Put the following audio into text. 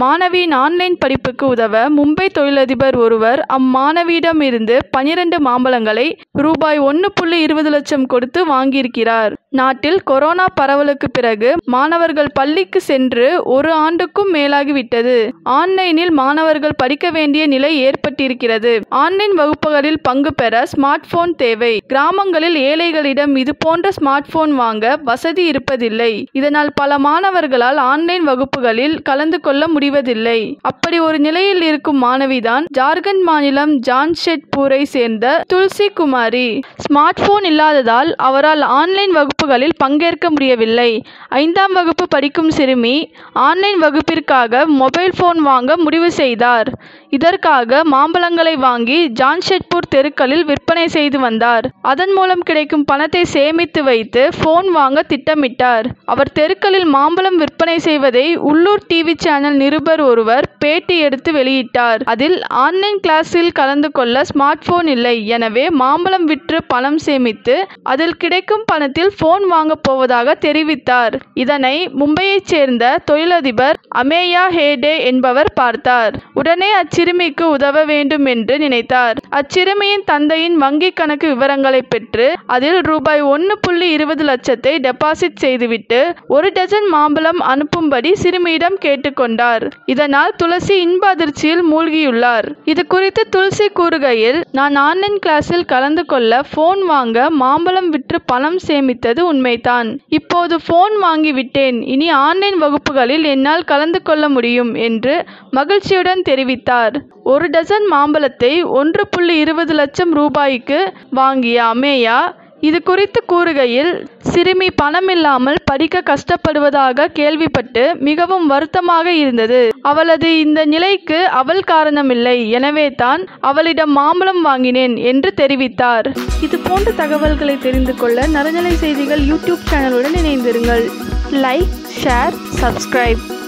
மாணவியின் ஆன்லைன் படிப்புக்கு உதவ மும்பை தொழிலதிபர் ஒருவர் அம்மாணவியிடமிருந்து பனிரெண்டு மாம்பழங்களை ரூபாய் ஒன்று புள்ளி இருபது லட்சம் கொடுத்து வாங்கியிருக்கிறார். நாட்டில் கொரோனா பரவலுக்கு பிறகு மாணவர்கள் பள்ளிக்கு சென்று ஒரு ஆண்டுக்கும் மேலாகிவிட்டது. ஆன்லைனில் மாணவர்கள் படிக்க வேண்டிய நிலை ஏற்பட்டிருக்கிறது. ஆன்லைன் வகுப்புகளில் பங்கு பெற ஸ்மார்ட் போன் தேவை. கிராமங்களில் ஏழைகளிடம் இது போன்ற ஸ்மார்ட் போன் வாங்க வசதி இருப்பதில்லை. இதனால் பல மாணவர்களால் ஆன்லைன் வகுப்புகளில் கலந்து கொள்ள முடிவதில்லை. அப்படி ஒரு நிலையில் இருக்கும் மாணவிதான் ஜார்க்கண்ட் மாநிலம் ஜான்ஷெட்பூரை சேர்ந்த துல்சி குமாரி ஸ்மார்ட் போன் இல்லாததால் அவரால் ஆன்லைன் வகுப்புகளில் பங்கேற்க முடியவில்லை. ஐந்தாம் வகுப்பு படிக்கும் சிறுமி ஆன்லைன் வகுப்பிற்காக மொபைல் ஃபோன் வாங்க முடிவு செய்தார். இதற்காக மாம்பழங்களை வாங்கி ஜான்ஷெட்பூர் தெருக்களில் விற்பனை செய்து வந்தார். அதன் மூலம் கிடைக்கும் பணத்தை சேமித்து வைத்து போன் வாங்க திட்டமிட்டார். அவர் தெருக்களில் மாம்பழம் விற்பனை செய்வதை உள்ளூர் டிவி சேனல் நிருபர் ஒருவர் பேட்டி எடுத்து வெளியிட்டார். அதில் ஆன்லைன் கிளாஸில் கலந்து கொள்ள ஸ்மார்ட் போன் இல்லை. எனவே மாம்பழம் விற்று பணம் சேமித்து அதில் கிடைக்கும் பணத்தில் போன் வாங்கப் போவதாக தெரிவித்தார். இதனை மும்பையைச் சேர்ந்த தொழிலதிபர் அமேயா ஹேடே என்பவர் பார்த்தார். உடனே அச்சிறுமிக்கு உதவ வேண்டும் என்று நினைத்தார். அச்சிறுமியின் தந்தையின் வங்கிக் கணக்கு விவரங்களை பெற்று அதில் ரூபாய் ஒன்று புள்ளி இருபது லட்சத்தை டெபாசிட் செய்துவிட்டு ஒரு டஜன் மாம்பழம் அனுப்பும்படி சிறுமியிடம் கேட்டுக்கொண்டார் இதனால் துளசி இன்ப அதிர்ச்சியில் மூழ்கியுள்ளார். இது குறித்து துளசி கூறுகையில் நான் ஆன்லைன் கிளாஸில் கலந்து கொள்ள போன் வாங்க மாம்பழம் விற்று பணம் சேமித்தது உண்மைதான். இப்போது போன் வாங்கிவிட்டேன். இனி ஆன்லைன் வகுப்புகளில் என்னால் கலந்து கொள்ள முடியும் என்று மகிழ்ச்சியுடன் தெரிவித்தார். ஒரு டசன் மாம்பழத்தை ஒன்று புள்ளி இருபது லட்சம் ரூபாய்க்கு வாங்கிய அமேயா இது குறித்து கூறுகையில் சிறுமி பணமில்லாமல் படிக்க கஷ்டப்படுவதாக கேள்விப்பட்டு மிகவும் வருத்தமாக இருந்தது. அவளது இந்த நிலைக்கு அவள் காரணமில்லை. எனவே தான் அவளிடம் மாம்பழம் வாங்கினேன் என்று தெரிவித்தார். இது போன்ற தகவல்களை தெரிந்து கொள்ள நரநிலை செய்திகள் யூடியூப் சேனலுடன் இணைந்திருங்கள். Like share subscribe.